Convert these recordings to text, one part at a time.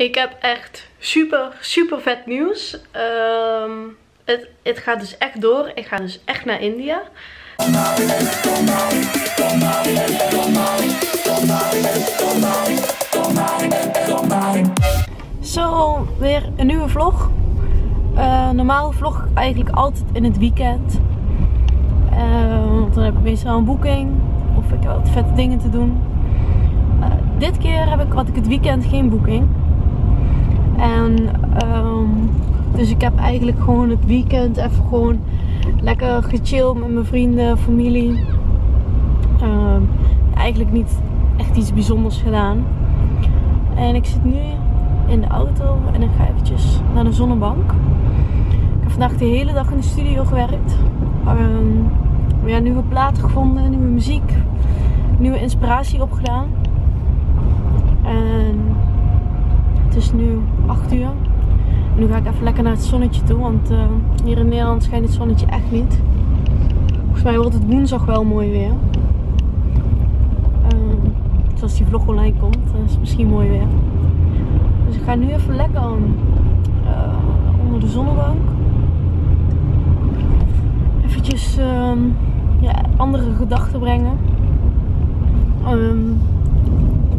Ik heb echt super, super vet nieuws. Ehm, het, het gaat dus echt door. Ik ga dus echt naar India. Zo, weer een nieuwe vlog. Uh, normaal vlog ik eigenlijk altijd in het weekend. Uh, want dan heb ik meestal een boeking. Of ik heb wat vette dingen te doen. Uh, dit keer heb ik, had ik het weekend geen boeking. En um, dus ik heb eigenlijk gewoon het weekend even gewoon lekker gechilled met mijn vrienden, familie. Um, eigenlijk niet echt iets bijzonders gedaan. En ik zit nu in de auto en ik ga eventjes naar de zonnebank. Ik heb vandaag de hele dag in de studio gewerkt. Um, ja, nieuwe platen gevonden, nieuwe muziek, nieuwe inspiratie opgedaan. En is nu 8 uur. nu ga ik even lekker naar het zonnetje toe, want uh, hier in Nederland schijnt het zonnetje echt niet. Volgens mij wordt het woensdag wel mooi weer. Zoals die vlog online komt, is het misschien mooi weer. Dus ik ga nu even lekker uh, onder de zonnebank. Eventjes ja, andere gedachten brengen.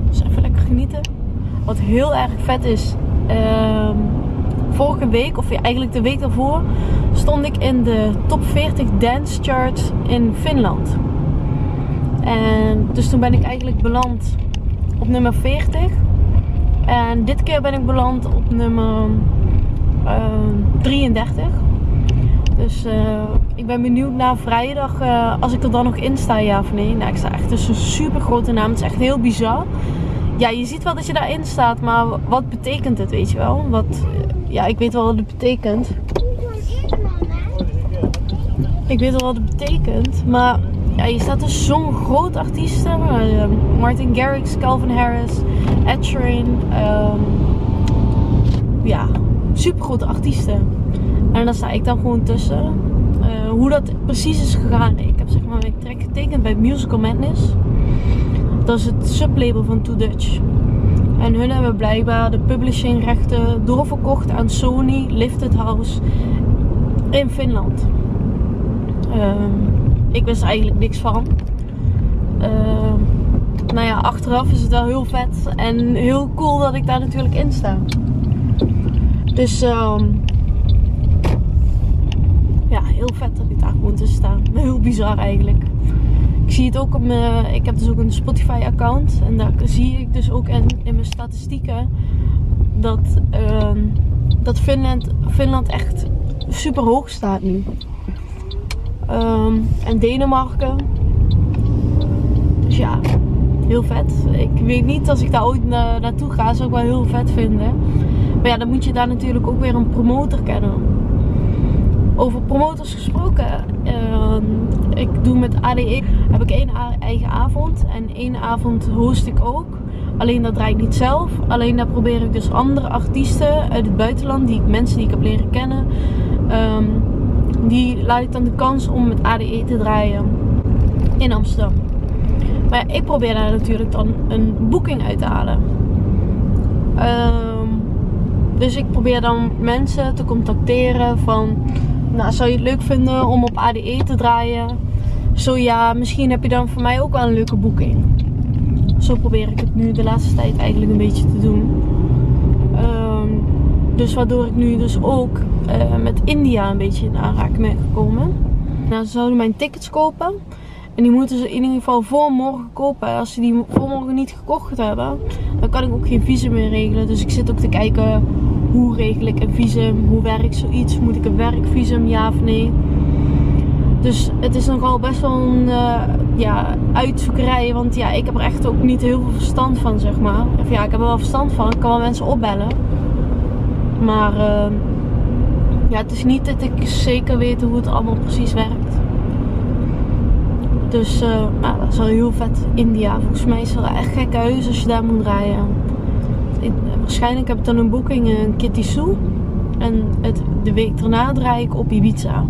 Dus even lekker genieten. Wat heel erg vet is. Um, vorige week, of eigenlijk de week daarvoor, stond ik in de top 40 dance chart in Finland. En dus toen ben ik eigenlijk beland op nummer 40. En dit keer ben ik beland op nummer uh, 33. Dus uh, ik ben benieuwd naar vrijdag uh, als ik er dan nog in sta, ja of nee. Nou, ik sta echt tussen een super grote naam. Het is echt heel bizar. Ja, je ziet wel dat je daarin staat, maar wat betekent het, weet je wel? Wat, ja, ik weet wel wat het betekent. Ik weet wel wat het betekent, maar ja, je staat dus zo'n groot artiesten. Uh, Martin Garrix, Calvin Harris, Ed Sheeran. Um, ja, super grote artiesten. En daar sta ik dan gewoon tussen. Uh, hoe dat precies is gegaan. Ik heb zeg maar een track getekend bij Musical Madness. Dat is het sublabel van Too Dutch. En hun hebben blijkbaar de publishingrechten doorverkocht aan Sony Lifted House in Finland. Uh, ik wist eigenlijk niks van. Uh, nou ja, achteraf is het wel heel vet en heel cool dat ik daar natuurlijk in sta. Dus um, ja, heel vet dat ik daar gewoon tussen sta. Heel bizar eigenlijk. Ik zie het ook op mijn. Ik heb dus ook een Spotify account. En daar zie ik dus ook in, in mijn statistieken dat, uh, dat Finland, Finland echt super hoog staat nu. Um, en Denemarken. Dus ja, heel vet. Ik weet niet als ik daar ooit na naartoe ga, zou ik wel heel vet vinden. Maar ja, dan moet je daar natuurlijk ook weer een promotor kennen. Over promotors gesproken. Uh, ik doe met ADE heb ik één eigen avond. En één avond host ik ook. Alleen dat draai ik niet zelf. Alleen daar probeer ik dus andere artiesten uit het buitenland, die mensen die ik heb leren kennen. Um, die laat ik dan de kans om met ADE te draaien in Amsterdam. Maar ja, ik probeer daar natuurlijk dan een boeking uit te halen. Um, dus ik probeer dan mensen te contacteren van nou, zou je het leuk vinden om op ADE te draaien? Zo ja, misschien heb je dan voor mij ook wel een leuke boeking. Zo probeer ik het nu de laatste tijd eigenlijk een beetje te doen. Um, dus waardoor ik nu dus ook uh, met India een beetje in aanraking ben gekomen. Nou, ze zouden mijn tickets kopen. En die moeten ze in ieder geval voor morgen kopen. Als ze die voor morgen niet gekocht hebben, dan kan ik ook geen visum meer regelen. Dus ik zit ook te kijken hoe regel ik een visum? Hoe werkt zoiets? Moet ik een werkvisum, ja of nee? Dus het is nogal best wel een uh, ja, uitzoekerij. Want ja, ik heb er echt ook niet heel veel verstand van, zeg maar. Of ja, ik heb er wel verstand van. Ik kan wel mensen opbellen. Maar uh, ja, het is niet dat ik zeker weet hoe het allemaal precies werkt. Dus uh, nou, dat is wel heel vet. India, volgens mij is het wel echt gek huis als je daar moet rijden waarschijnlijk heb ik dan een boeking in Kitty Sue. En het, de week daarna draai ik op Ibiza.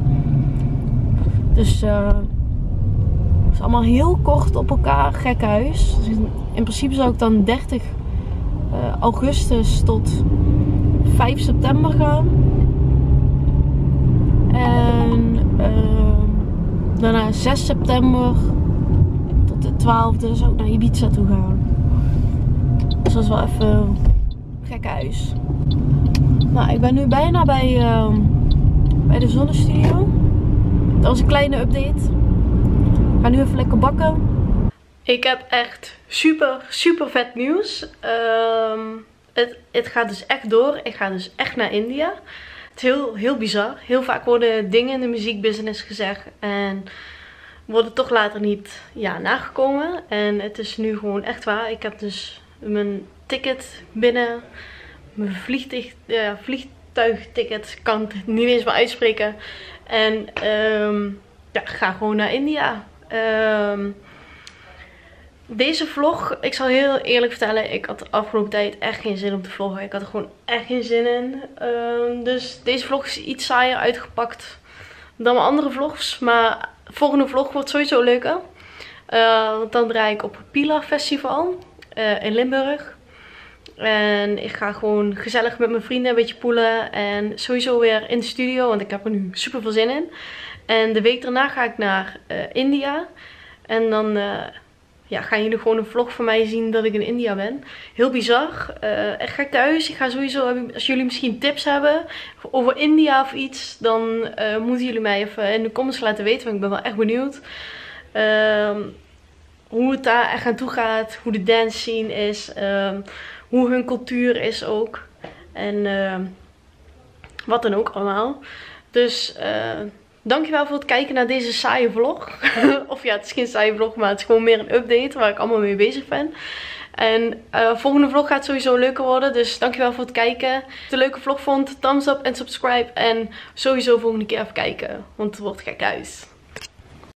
Dus uh, het is allemaal heel kort op elkaar. Gek huis. Dus in principe zou ik dan 30 augustus tot 5 september gaan. En daarna 6 september tot de 12e zou ik naar Ibiza toe gaan. Dus dat is wel even gek huis. Nou, ik ben nu bijna bij, uh, bij de zonnestudio. Dat was een kleine update. Ga nu even lekker bakken. Ik heb echt super, super vet nieuws. Ehm, het, het gaat dus echt door. Ik ga dus echt naar India. Het is heel, heel bizar. Heel vaak worden dingen in de muziekbusiness gezegd. En worden toch later niet ja, nagekomen. En het is nu gewoon echt waar. Ik heb dus mijn ticket binnen. Mijn vliegtuig, vliegtuigticket kan het niet eens meer uitspreken. En um, ja, ga gewoon naar India. Um, deze vlog, ik zal heel eerlijk vertellen, ik had de afgelopen tijd echt geen zin om te vloggen. Ik had er gewoon echt geen zin in. Um, dus deze vlog is iets saaier uitgepakt dan mijn andere vlogs. Maar de volgende vlog wordt sowieso leuker. Uh, want dan draai ik op het Pilar Festival uh, in Limburg. En ik ga gewoon gezellig met mijn vrienden een beetje poelen. En sowieso weer in de studio, want ik heb er nu super veel zin in. En de week daarna ga ik naar uh, India. En dan uh, ja, gaan jullie gewoon een vlog van mij zien dat ik in India ben. Heel bizar. Uh, echt ga ik thuis. Ik ga sowieso, als jullie misschien tips hebben over India of iets, dan moeten jullie mij even in de comments laten weten. Want ik ben wel echt benieuwd. Ehm, hoe het daar echt aan toe gaat. Hoe de dance scene is. Um, hoe hun cultuur is ook. En uh, wat dan ook allemaal. Dus uh, dankjewel voor het kijken naar deze saaie vlog. of ja, het is geen saaie vlog, maar het is gewoon meer een update waar ik allemaal mee bezig ben. En uh, volgende vlog gaat sowieso leuker worden. Dus dankjewel voor het kijken. Als je het een leuke vlog vond, thumbs up en subscribe. En sowieso volgende keer even kijken. Want het wordt gek huis.